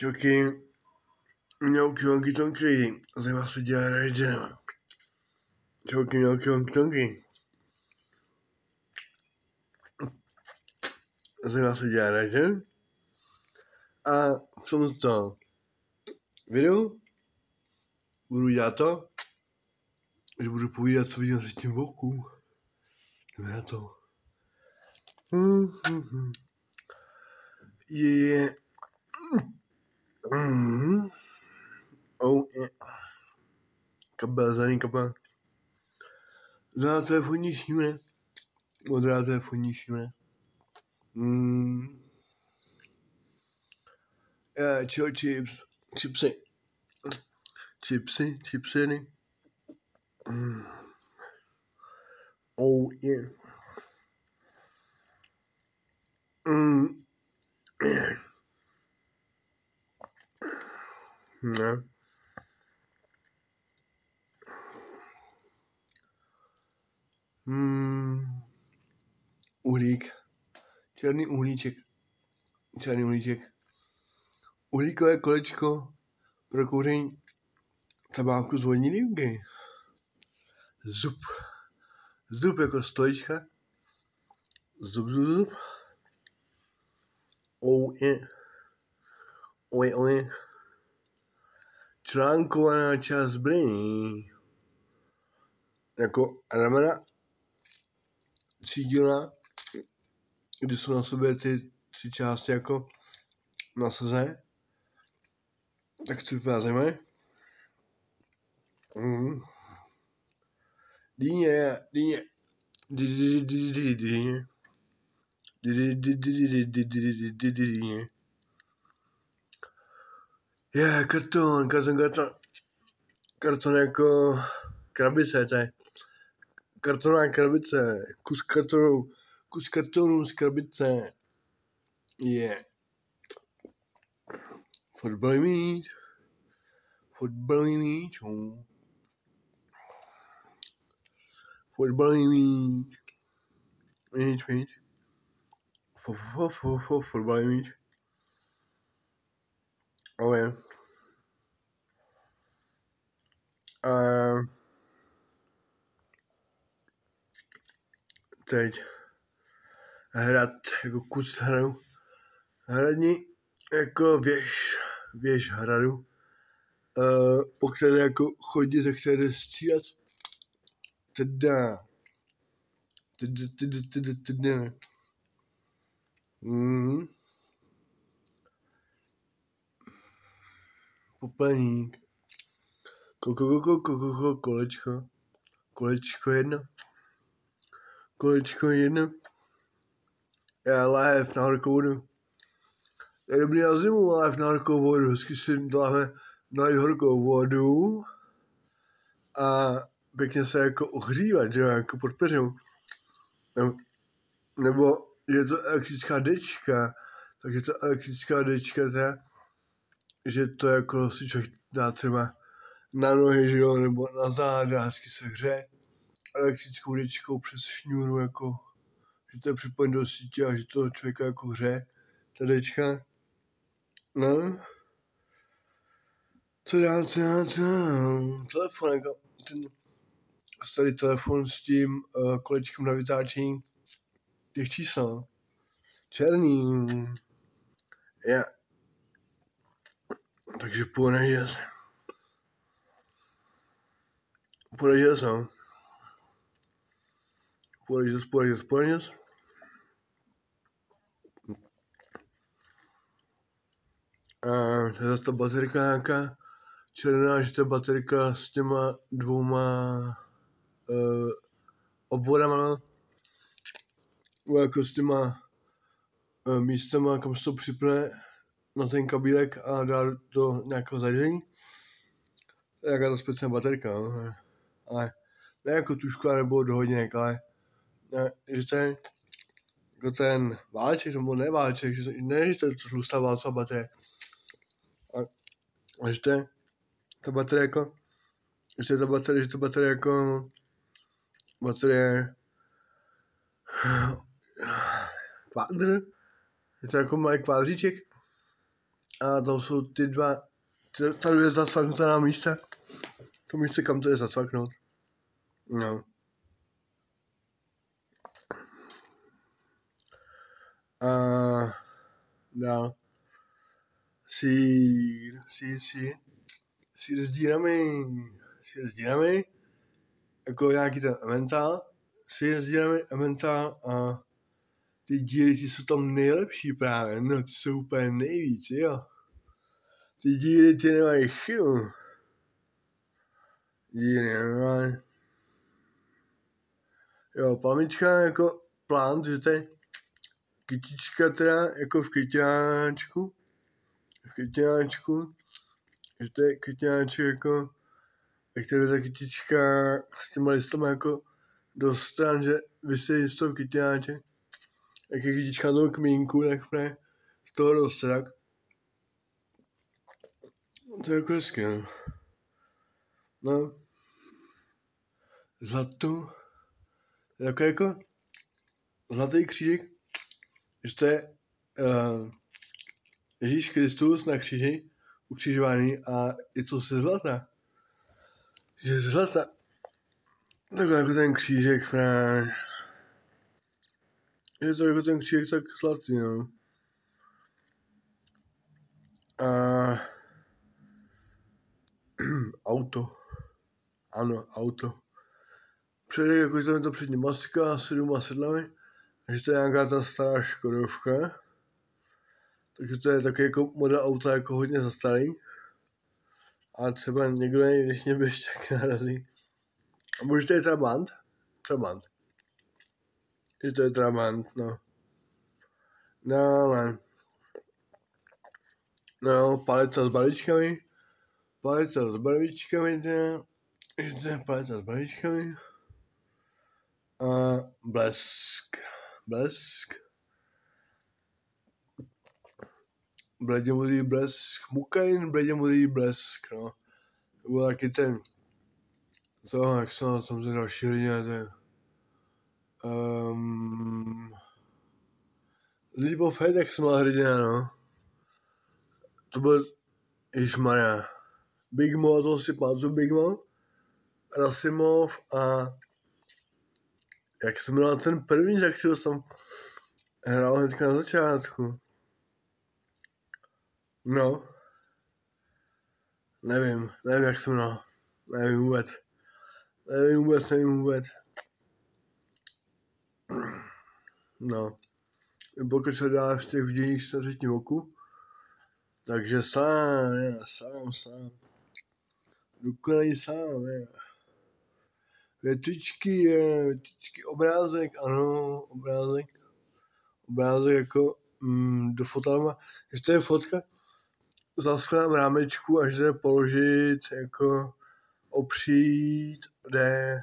Čauky, mělky, honky, tonky, zde vás se dělá Raiden. Čauky, mělky, honky, tonky. Zde vás se dělá Raiden. A v tomto videu budu dělat to, že budu povídat, co vidím s tím v oku. Jdeme na to. Mm-hmm. Je, Mm-hmm. Oh, yeah. Kabel, zadní kabel. Zelená telefonní šňůre. Modrá telefonní šňůre. Mm. Yeah, chill chips. Chipsy. Chipsy, chipsy. Mm. Oh, yeah. Mm. Yeah. Ne. Hmm. Uhlík. Černý uhlíček. Černý uhlíček. Uhlíkové kolečko pro kouření tabáku z vodní dýmky. Zup. Zup jako stolička. Zup, zup, zup. Oh, yeah. Oj, oj článkovaná část zbraní. Jako ramena třídila, kdy jsou na sobě ty tři části jako nasazené. Tak to vypadá zajímavé. Mm. Dýně, dýně. Dýně. Dýně. Je, karton, karton, karton. Karton jako krabice, to je kartonová krabice, kus kartonu, kus kartonu z krabice. Je. Fotbalový míč. Fotbalový míč. Fotbalový míč. Míč, míč. Fotbalový míč. Ale a teď hrad jako kus hradu hradní jako věž, věž hradu, uh, po které jako chodí, ze které střílet. Teda, teda, teda, teda, teda. Mm. Popelník, kolečko, kolečko jedno, kolečko jedno, já láhev na horkou vodu. Je dobrý na zimu láhev na horkou vodu, hezky si dáme na horkou vodu. A pěkně se jako ohřívat, že jako pod peřou. Nebo je to elektrická dečka, takže to elektrická dečka, je že to jako si člověk dá třeba na nohy, že jo, nebo na záda, hezky se hře elektrickou dečkou přes šňůru, jako, že to je připojen do sítě a že to člověka jako hře, ta dečka. No. Co dál, co dál, co dál? Telefon, jako ten starý telefon s tím uh, kolečkem na vytáčení těch čísel. Černý. Já, takže poražil jsem. Poražil jsem. Poražil, poražil, poražil. A to je zase ta baterka nějaká černá, že ta baterka s těma dvouma uh, obvodama, no. jako s těma uh, místama, kam se to připne, na ten kabílek a dá do nějakého zařízení. Jaká ta speciální baterka, no. Ale ne jako tuška nebo do hodinek, ale ne, že ten, jako ten válček, nebo ne válček, že, ne, že to je tlustá válcová baterie. A, a že to je ta baterie jako, že ta baterie, že ta baterie jako baterie kvádr, je to jako malý kvádříček a tam jsou ty dva, ta dvě zasvaknutá místa, to místo, kam to je zasvaknout. No. A dál. Sír, sír, sír. Sír s dírami. Sír s dírami. Jako nějaký ten ementál. Sír s dírami, ementál a ty díry, ty jsou tam nejlepší právě, no ty jsou úplně nejvíc, jo. Ty díry, ty nemají chybu. Díry, nemají. Jo, palmička jako plán, že to je kytička teda jako v kyťáčku. V kyťáčku. Že to je kyťáček jako, ve které ta kytička s těma listama jako do stran, že vysí z toho kyťáček jak je toho kmínku, tak pre z toho roste, tak. To je jako hezky, no. No. Zlato. Jako jako zlatý křížek, že to je uh, Ježíš Kristus na kříži, ukřižovaný a je to ze zlata. Že ze zlata. Takhle jako ten křížek právě. Je to jako ten křížek tak zlatý, no. A... auto. Ano, auto. Přijde jako tam je to přední maska s sedma sedlami, takže to je nějaká ta stará Škodovka. Takže to je taky jako model auta jako hodně zastarý. A třeba někdo je, když mě běž, tak narazí. A to je Trabant? Trabant že to je Trabant, no. No, ale... No, palica s balíčkami. Palica s balíčkami, je... Že to je palica s balíčkami. A blesk. Blesk. Bledě blesk. Mukain, bledě blesk, no. To byl taky ten... To, jak jsem na tom zvědal šíleně, to je Um, Leap of Head, hrdina, no. To byl, Maria. Big Mo, to si pamatuju Big Mo, Rasimov a jak jsem měl ten první, tak jsem hrál hnedka na začátku. No. Nevím, nevím, jak jsem měl. Nevím vůbec. Nevím vůbec, nevím vůbec. No, pokračovat dál v těch viděních z třetím oku. Takže sám, je, sám, sám. Dokonalý sám, je. Větičky, je, větičky, obrázek, ano, obrázek. Obrázek jako mm, do fotelma. Když to je fotka, zaskladám rámečku, až jde položit, jako opřít, jde,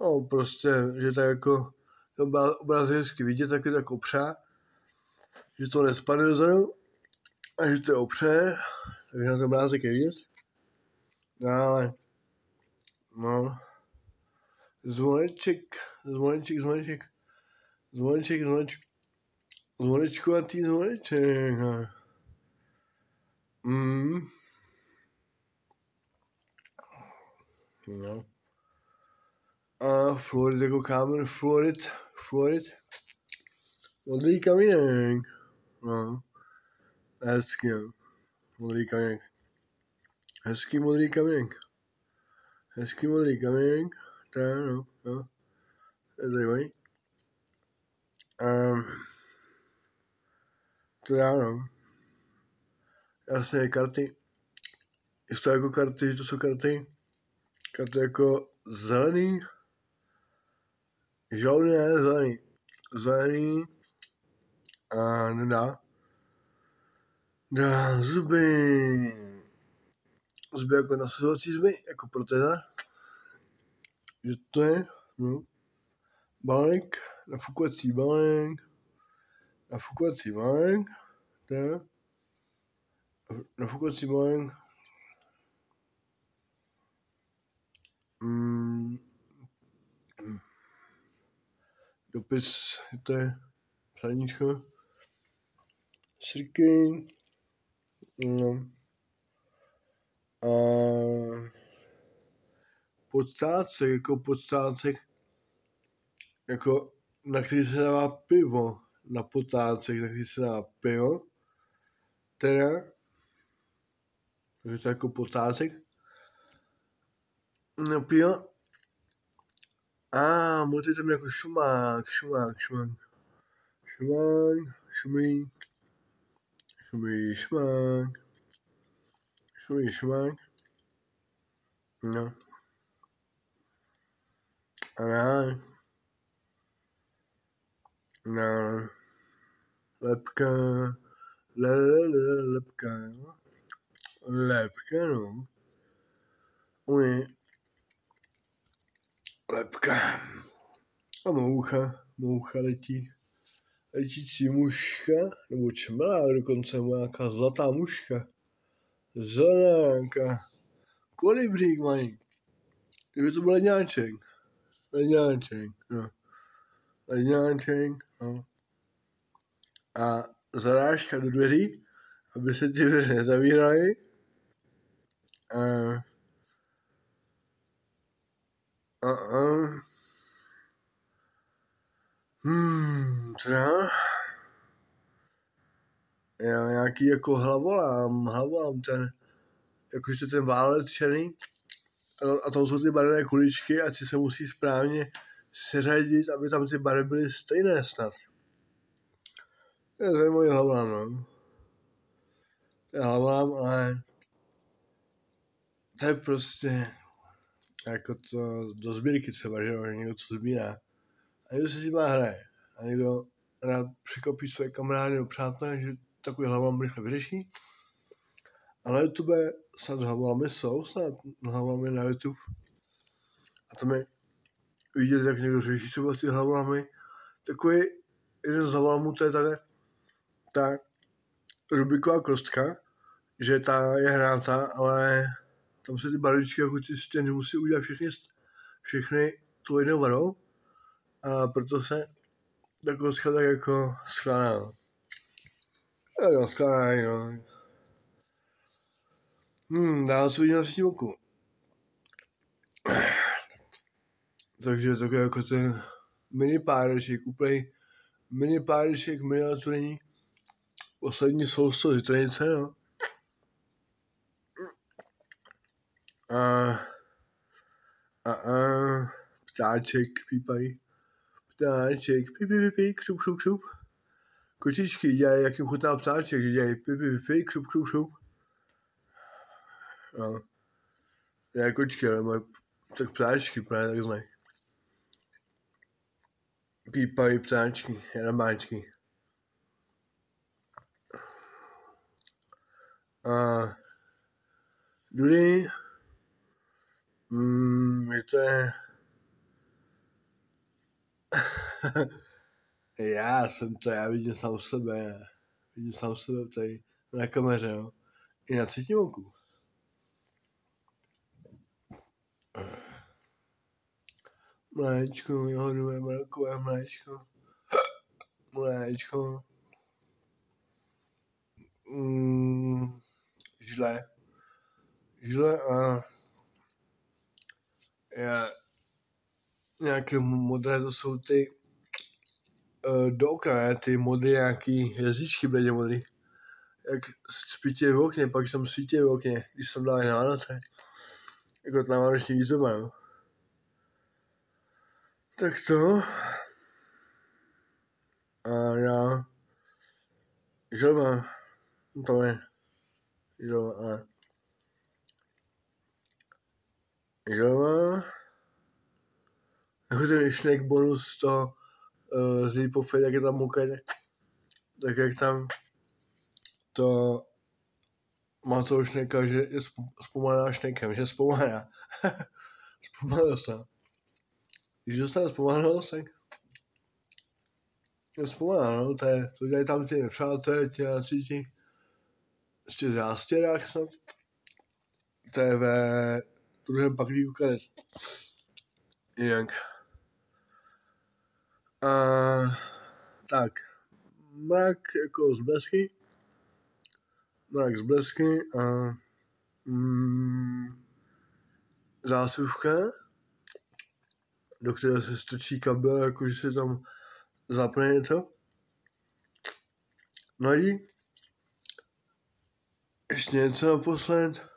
no prostě, že to jako ten obraz je hezky vidět, taky tak opře, že to nespadne dozadu a že to je opře, takže na ten obrázek je vidět. Dále, no, zvoneček, zvoneček, zvoneček, zvoneček, zvoneček, zvonečkovatý zvoneček. Mm. No. A Florid jako kámen, Florid, Florid. Modrý kamínek. No. Hezký, no. Modrý kamínek. Hezký modrý kamínek. Hezký modrý kamínek. To je, no, no. To je zajímavý. Um, to já, no. Jasně, karty. Je to jako karty, že to jsou karty. Karty jako zelený, žaludné zelený, zelený a nedá. Dá zuby, zuby jako nasazovací zuby, jako proteza. Že to je, no. Bánek, nafukovací bánek, nafukovací bánek, to je, nafukovací bánek, mm, dopis, to je psaníčko, srky, No. A podstácek, jako podstácek, jako na který se dává pivo, na potácek, na který se dává pivo, teda, takže to je jako potácek, no pivo, ah, můžete tam jako šumák, šumák, šumák, šumák, šumí, šumí, šumák, šumí, šumák, no. A No. Lepka. Le, le, le, lepka. Lepka, no. Uje. Lepka. A moucha. Moucha letí. Letící muška, nebo čmelá dokonce, nějaká zlatá muška. Zelenáka. Kolibřík mají. Kdyby to byl leňáček. Leňáček, no. Leňáček, no. A zarážka do dveří, aby se ty dveře nezavíraly. A, a, a, hmm, co já? Já nějaký jako hlavolám, hlavolám ten, jakože ten válec černý, a tam jsou ty barevné kuličky a ty se musí správně seřadit, aby tam ty barvy byly stejné snad. To je zajímavý hlavám, no. To je hlavám, ale to je prostě jako to do sbírky třeba, že jo, někdo co sbírá. A někdo se s tím má hraje. A někdo rád překopí své kamarády do přátelé, že takový hlavám rychle vyřeší. A na YouTube snad hlavami jsou, snad hlavami na YouTube. A to mi vidět, jak někdo řeší třeba ty hlavami. Takový jeden z hlavamů, to je tady ta Rubiková kostka, že ta je hráta, ale tam se ty barvičky jako ty stěny musí udělat všechny, všechny tu jednou barvou a proto se ta kostka tak jako skládá. Tak skládá, no. Hmm, dál se udělat na oku. Takže to je jako ten mini páreček, úplně mini páreček, miniaturní poslední sousto z trenice, no. A, a, a, ptáček pípají, ptáček, pí, pí, pí, pí, křup, křup, křup. Kočičky dělají, jak jim chutná ptáček, že dělají pí, pí, pí, pí, křup, křup, křup. No. Já kočky, ale moje, tak ptáčky právě tak znají. Pípají ptáčky, jarabáčky. A Dudy, mm, to je... já jsem to, já vidím sám sebe, vidím sám sebe tady na kameře, jo. I na třetím oku. Mléčko, jahodové, mlékové mléčko. Mléčko. Mm, žle. Žle a nějaké modré to jsou ty uh, do okna, ne? ty modré nějaký hvězdičky byly modrý. Jak spítě v okně, pak jsem svítil v okně, když jsem dal na Vánoce. Jako to vánoční výzdoba, no. Tak to. A já želva, to je želva a želva jako ten šnek bonus to uh, z Lipofed, jak je tam mouka, tak jak tam to má toho šneka, že je zpomalená šnekem, že zpomalená. zpomalenost, no. Když dostane zpomalenost, tak je zpomalená, no, to, je, to dělají tam ty nepřátelé, ti na ti ještě zástěrách snad. To je ve druhém paklíku karet. Jinak. A, tak. Mrak jako z blesky. mrak z blesky a mm, zásuvka, do které se stočí kabel, jakože se tam zapne něco. No a ještě něco naposled.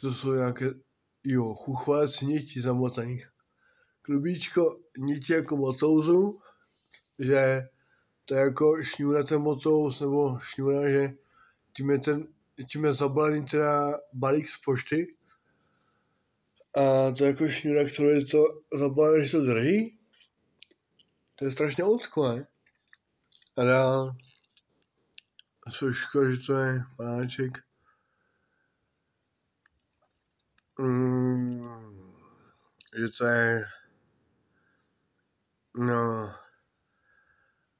To jsou nějaké, jo, chuchvalec niti zamotaný. Klubíčko niti jako motouzu, že to je jako šňůraté motous, nebo šňůra, že tím je ten, tím je zabalený teda balík z pošty. A to je jako šňůra, kterou je to zabalené, že to drží. To je strašně oldko, ne? A dál, Soška, že to je panáček. Mm, že to je no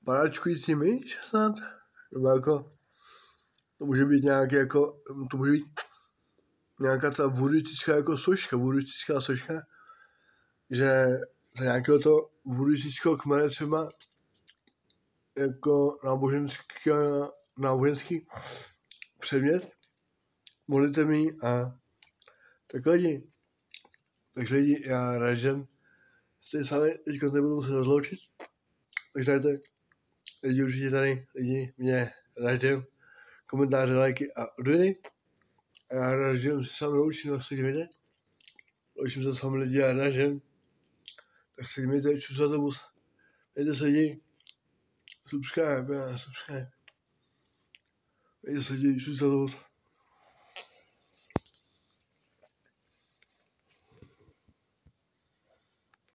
panáčkující myš snad? Nebo jako to může být nějaký jako, to může být nějaká ta buddhistická jako soška, buddhistická soška, že nějakého to buddhistického kmene třeba jako náboženský, náboženský předmět, mi a tak lidi, takže lidi, já rád, že jste sami teď nebudu se rozloučit, takže dajte lidi určitě tady, lidi mě raždem, komentáře, lajky a odběry. A já raždem se sami loučím, tak se dívejte. Loučím se s vámi lidi a raždem. Tak se dívejte, čus za to Mějte se lidi. Subscribe, yeah, subscribe. Mějte se lidi, čus za to